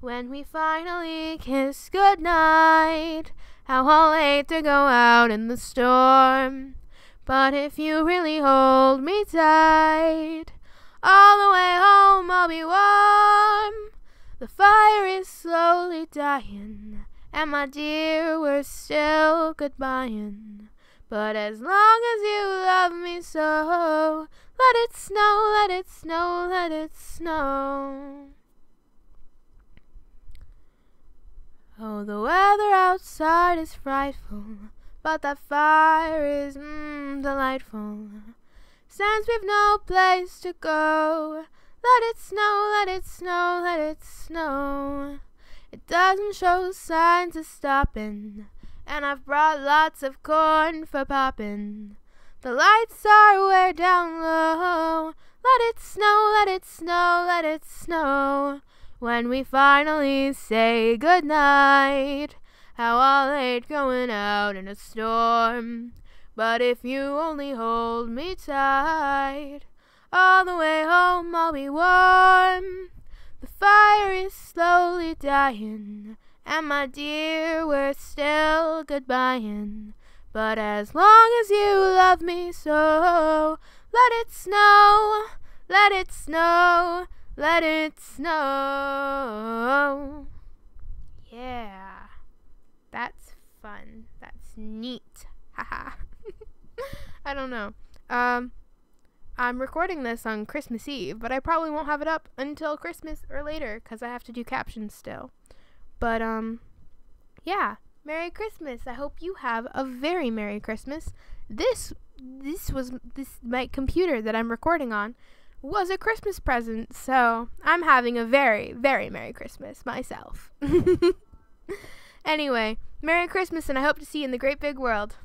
When we finally kiss goodnight, how I'll hate to go out in the storm. But if you really hold me tight, all the way home I'll be warm. The fire is slowly dying, and my dear, we're still goodbying. But as long as you love me so, let it snow, let it snow, let it snow. The weather outside is frightful, but that fire is mmm delightful. Since we've no place to go, let it snow, let it snow, let it snow. It doesn't show signs of stopping, and I've brought lots of corn for popping. The lights are way down low. Let it snow, let it snow, let it snow. When we finally say goodnight, how I'll hate going out in a storm. But if you only hold me tight, all the way home I'll be warm. The fire is slowly dying, and my dear, we're still goodbying. But as long as you love me so, let it snow, let it snow, let it snow. Yeah. That's fun. That's neat. Haha. I don't know. Um I'm recording this on Christmas Eve, but I probably won't have it up until Christmas or later cuz I have to do captions still. But um yeah, Merry Christmas. I hope you have a very Merry Christmas. This this was this my computer that I'm recording on was a Christmas present, so I'm having a very, very Merry Christmas myself. anyway, Merry Christmas, and I hope to see you in the great big world.